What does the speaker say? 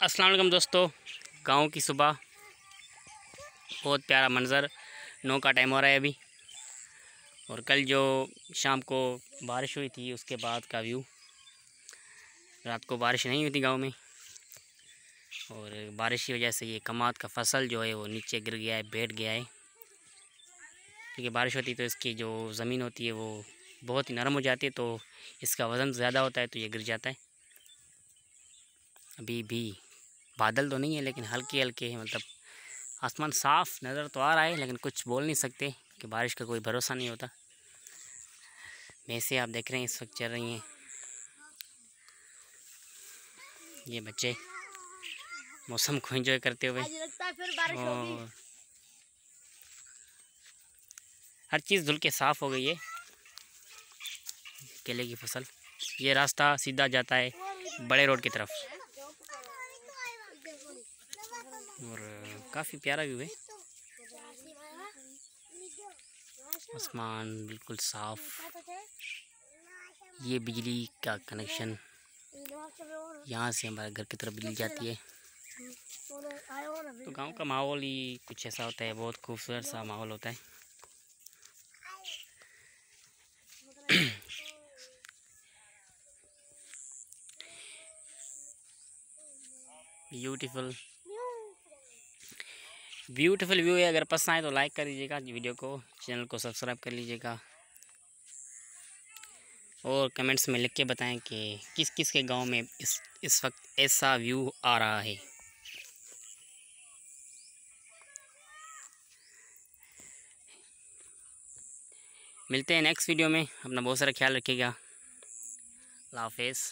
अस्सलाम वालेकुम दोस्तों। गाँव की सुबह। बहुत प्यारा मंज़र। नौ का टाइम हो रहा है अभी। और कल जो शाम को बारिश हुई थी, उसके बाद का व्यू रात को बारिश नहीं हुई थी गाँव में। और बारिश की वजह से ये कमात का फ़सल जो है, वो नीचे गिर गया है, बैठ गया है। क्योंकि बारिश होती तो इसकी जो ज़मीन होती है, वो बहुत ही नरम हो जाती है तो इसका वज़न ज़्यादा होता है तो ये गिर जाता है। अभी भी बादल तो नहीं है लेकिन हल्के हल्के हैं मतलब आसमान साफ़ नज़र तो आ रहा है लेकिन कुछ बोल नहीं सकते कि बारिश का कोई भरोसा नहीं होता। भैंसे आप देख रहे हैं इस वक्त चल रही हैं। ये बच्चे मौसम को एंजॉय करते हुए। और हर चीज़ धुल के साफ़ हो गई है केले की फ़सल। ये रास्ता सीधा जाता है बड़े रोड की तरफ़। और काफ़ी प्यारा व्यू है। आसमान बिल्कुल साफ़। ये बिजली का कनेक्शन। यहाँ से हमारे घर की तरफ़ बिजली जाती है। तो गाँव का माहौल ही कुछ ऐसा होता है, बहुत खूबसूरत सा माहौल होता है। ब्यूटीफुल ब्यूटीफुल व्यू है। अगर पसंद आए तो लाइक कर दीजिएगा वीडियो को चैनल को सब्सक्राइब कर लीजिएगा। और कमेंट्स में लिख के बताएँ कि किस किस के गाँव में इस इस वक्त ऐसा व्यू आ रहा है। मिलते हैं नेक्स्ट वीडियो में। अपना बहुत सारा ख्याल रखिएगा। हाफिज़।